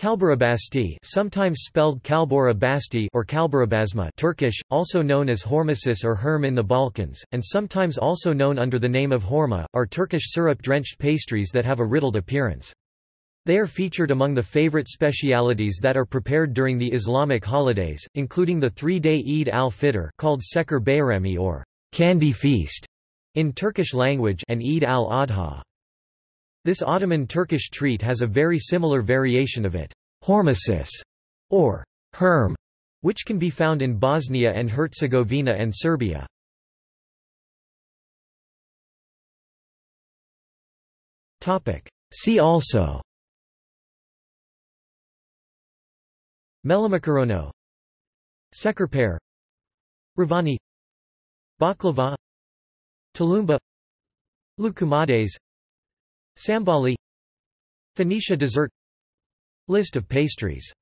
Kalburabasti sometimes spelled Kalborabasti or Kalburabasma Turkish, also known as Hurmašice or Hurme in the Balkans, and sometimes also known under the name of Hurma, are Turkish syrup-drenched pastries that have a riddled appearance. They are featured among the favorite specialities that are prepared during the Islamic holidays, including the three-day Eid al-Fitr called Seker Bayrami or candy feast in Turkish language and Eid al-Adha. This Ottoman Turkish treat has a very similar variation of it, Hurmašice, or Hurme, which can be found in Bosnia and Herzegovina and Serbia. See also. Melomakarono Şekerpare Revani Baklava. Tulumba. Loukoumades Sambali Phoenicia dessert List of pastries